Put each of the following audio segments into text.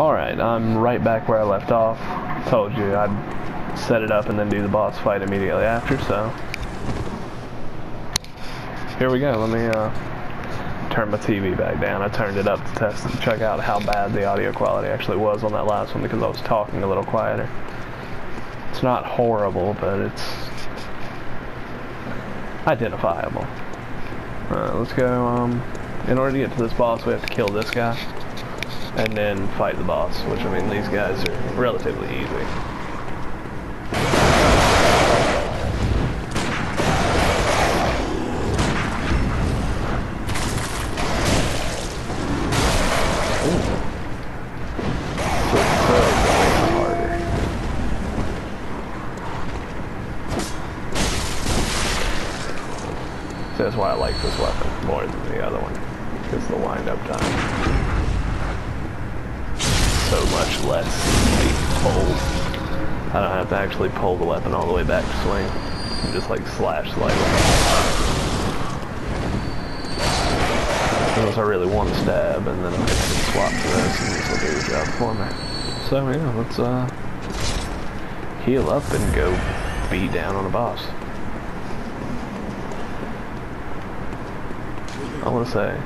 Alright, I'm right back where I left off. Told you I'd set it up and then do the boss fight immediately after, so... Here we go, let me uh, turn my TV back down. I turned it up to test and check out how bad the audio quality actually was on that last one because I was talking a little quieter. It's not horrible, but it's identifiable. Alright, let's go, um, in order to get to this boss we have to kill this guy and then fight the boss, which I mean these guys are relatively easy. that's why I like this weapon more than the other one, because the wind-up time less pull. I don't have to actually pull the weapon all the way back to swing. Just like slash slightly. Unless I really want to stab, and then I can swap to this, and this will do the job for me. So yeah, let's uh, heal up and go beat down on a boss. I want to say,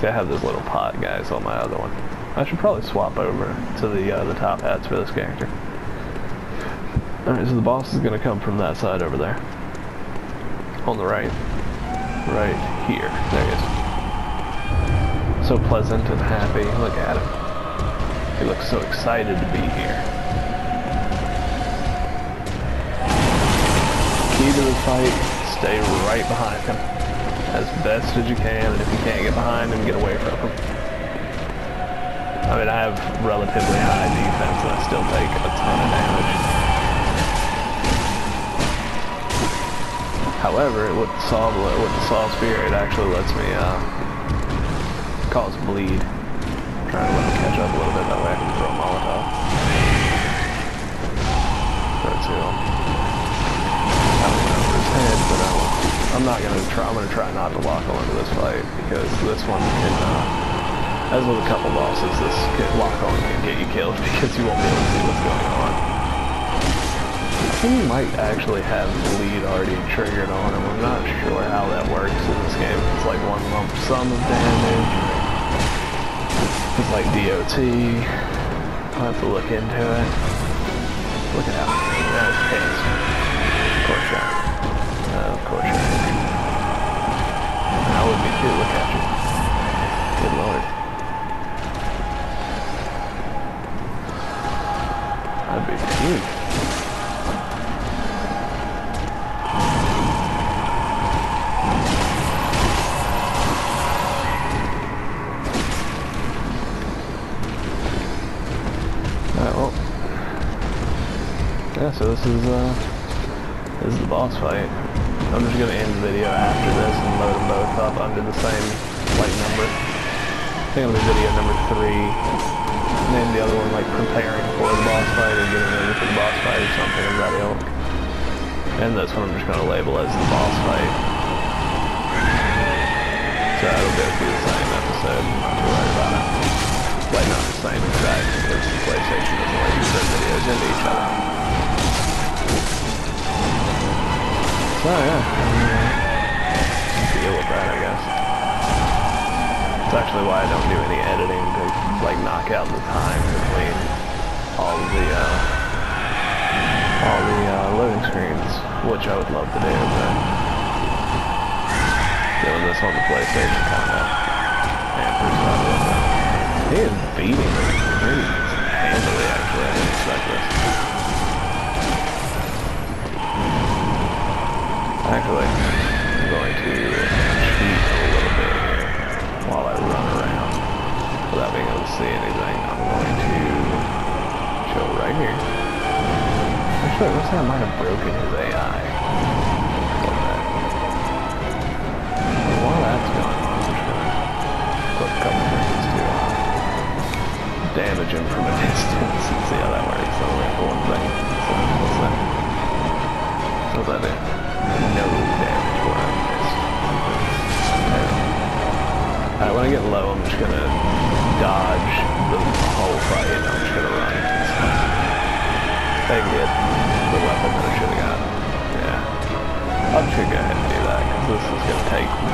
see I have this little pot guys on my other one. I should probably swap over to the uh, the top hats for this character. Alright, so the boss is going to come from that side over there. On the right. Right here. There he is. So pleasant and happy. Look at him. He looks so excited to be here. Key to the fight, stay right behind him. As best as you can, and if you can't get behind them, get away from them. I mean, I have relatively high defense and I still take a ton of damage. However, with the saw, with the saw spear, it actually lets me uh, cause bleed. I'm trying to let them catch up a little bit, that way I can throw a Molotov. It I'm not gonna try. I'm gonna try not to lock onto this fight because this one can. Uh, as with a couple bosses, this lock on can get you killed because you won't be able to see what's going on. I think you might actually have bleed already triggered on him. I'm not sure how that works in this game. It's like one lump sum of damage. It's like DOT. I'll have to look into it. Look at how Look at you. Good lord. That'd be huge. Yeah, so this is, uh, this is the boss fight. I'm just gonna end the video after this and load them both up under the same, like, number. I think I'm video number three And then the other one like preparing for the boss fight or getting ready for the boss fight or something of that ilk. And this one I'm just to label as the boss fight. So it'll go through the same episode, not about it. Yeah, deal with that I guess. That's actually why I don't do any editing to like knock out the time between all the uh, all the uh, loading screens, which I would love to do, but doing this on the PlayStation kind of hampers that a little bit. He is Looks I might have broken his AI.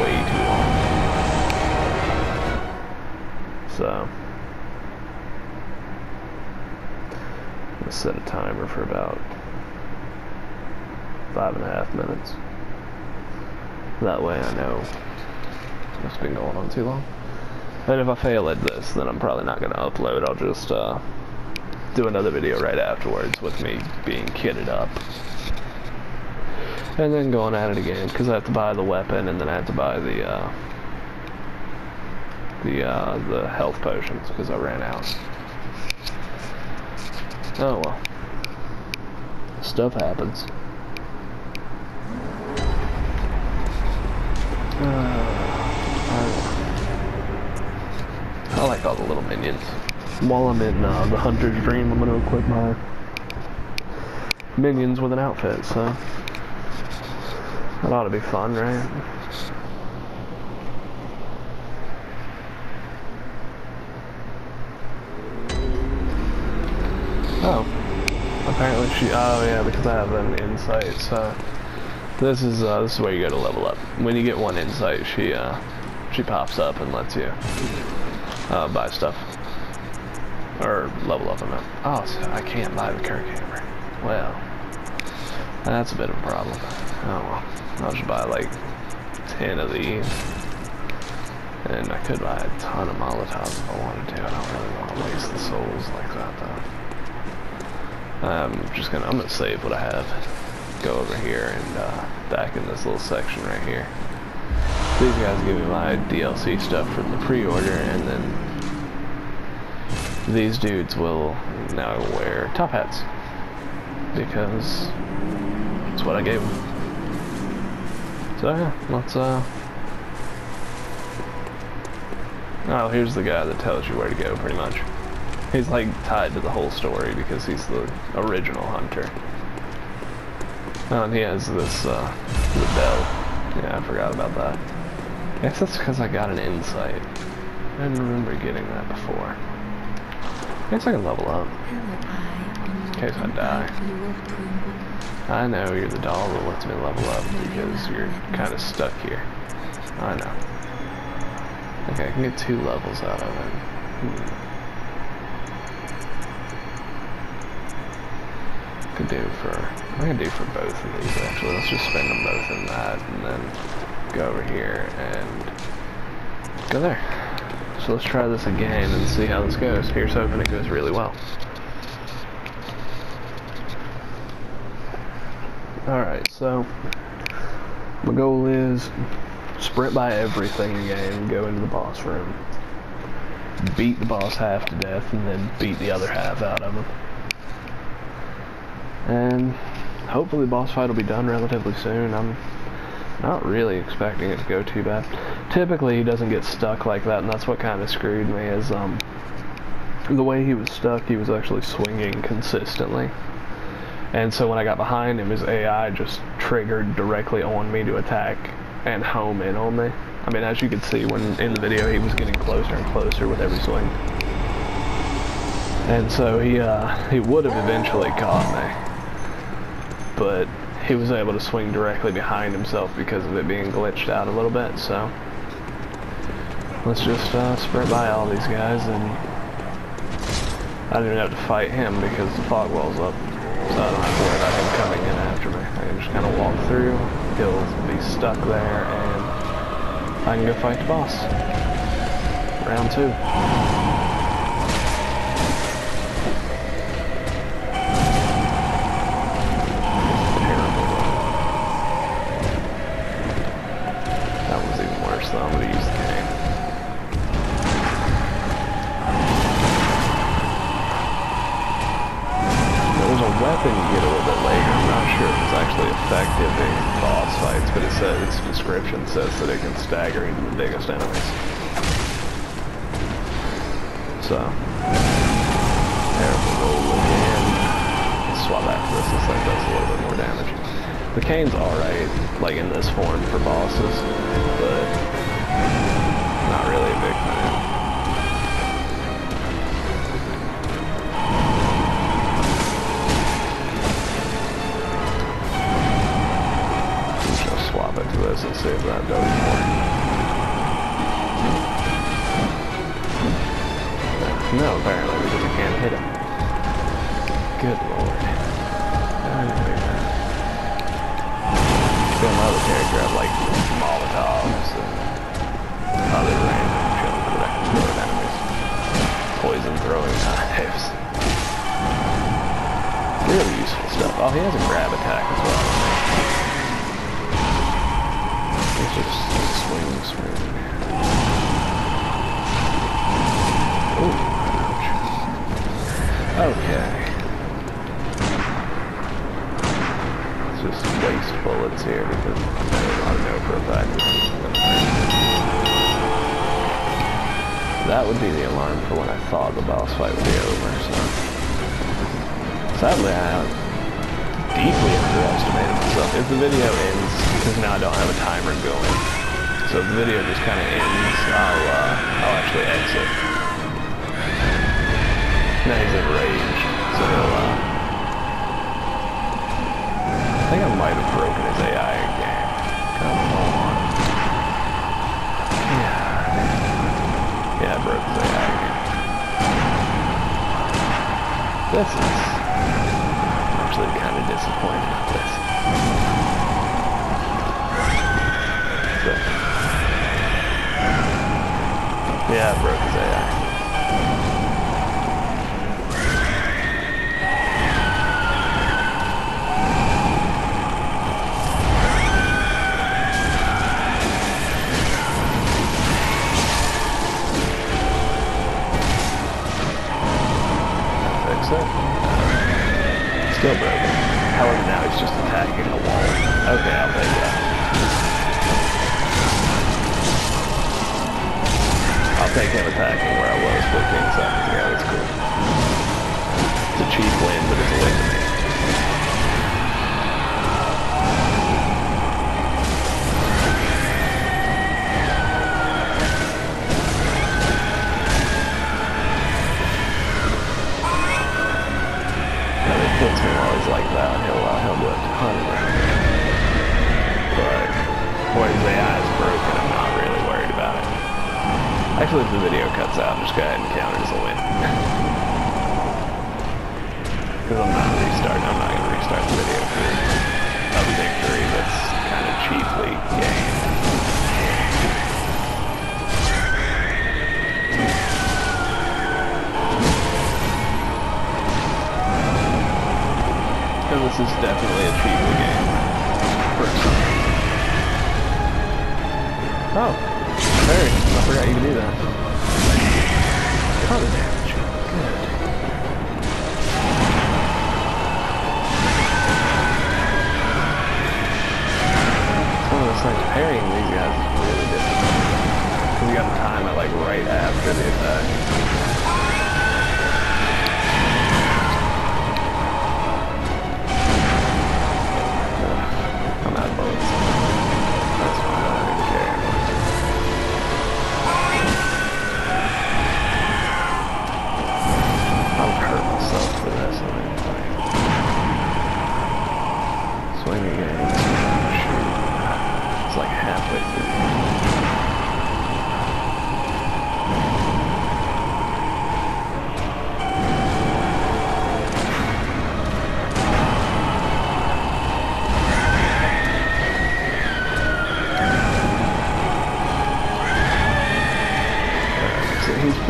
Way too long. So... I'm gonna set a timer for about five and a half minutes. That way I know it's been going on too long. And if I fail at this, then I'm probably not going to upload. I'll just uh, do another video right afterwards with me being kitted up. And then going at it again, because I have to buy the weapon, and then I have to buy the, uh, the, uh, the health potions, because I ran out. Oh well. Stuff happens. I like all the little minions. While I'm in uh, the Hunter's Dream, I'm going to equip my minions with an outfit, so that ought to be fun, right? Oh. Apparently she, oh yeah, because I have an insight, so this is, uh, this is where you go to level up. When you get one insight, she, uh, she pops up and lets you uh, buy stuff. Or level up, I meant. Oh, so I can't buy the Kirkhammer. Well, that's a bit of a problem. Oh well, I'll just buy like 10 of these. And I could buy a ton of Molotovs if I wanted to. I don't really want to waste the souls like that though. I'm just gonna, I'm gonna save what I have. Go over here and uh, back in this little section right here. These guys give me my DLC stuff from the pre-order, and then these dudes will now wear top hats. Because that's what I gave them. So yeah, let's uh... Oh, here's the guy that tells you where to go, pretty much. He's like tied to the whole story because he's the original hunter. Oh, and he has this, uh, the bell. Yeah, I forgot about that. I guess that's because I got an insight. I didn't remember getting that before. I guess I can level up. In case I die. I know you're the doll that lets me level up because you're kind of stuck here. I know. Okay, I can get two levels out of it. Hmm. Could do for, I can do for both of these actually. Let's just spend them both in that and then go over here and go there. So let's try this again and see how this goes. Here's hoping it goes really well. Alright, so my goal is sprint by everything again, go into the boss room, beat the boss half to death, and then beat the other half out of him. And hopefully the boss fight will be done relatively soon. I'm not really expecting it to go too bad. Typically he doesn't get stuck like that, and that's what kind of screwed me is um, the way he was stuck, he was actually swinging consistently. And so when I got behind him, his AI just triggered directly on me to attack and home in on me. I mean, as you can see when in the video, he was getting closer and closer with every swing. And so he, uh, he would have eventually caught me. But he was able to swing directly behind himself because of it being glitched out a little bit, so. Let's just uh, by all these guys and I didn't even have to fight him because the fog wall's up. So I don't have to worry about him coming in after me. I can just kind of walk through, he'll be stuck there, and I can go fight the boss. Round two. staggering biggest enemies. So, terrible again. Swap back this, this thing does a little bit more damage. The cane's alright, like in this form for bosses, but not really a big fan. swap it this and see if that does Still my other character have like Molotovs and other random junk that can throw enemies. Poison throwing knives. Really useful stuff. Oh, he has a grab attack as well. It's just swing, swing. Ooh. Okay. Just waste bullets here because I don't know for a fact that would be the alarm for when I thought the boss fight would be over, so. Sadly, I deeply underestimated myself. If the video ends, because now I don't have a timer going, so if the video just kind of ends, I'll, uh, I'll actually exit. This is actually kind of disappointed with this. So, yeah, I broke his AI. It. Still broken. However, now he's just attacking a wall. Okay, I'll take that. I'll take him attacking where I was 15 seconds ago. That's cool. It's a cheap win, but it's a win his AI is broken, I'm not really worried about it. Actually, if the video cuts out, I'm just go ahead and count it as a win. Because I'm not restarting, I'm not going to restart the video for a victory that's kind of cheaply gained. This is definitely a cheaper game. Some. Oh, Parry, I forgot you could do that. Ton of damage. Good. It's one of those things, parrying these guys is really difficult. Because you gotta time it like right after the attack.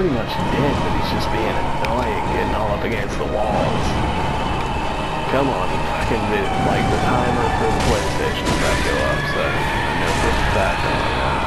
Pretty much dead, but he's just being annoying, getting all up against the walls. Come on, fucking did like the timer for the PlayStation is about to go up, so I know for a fact I'm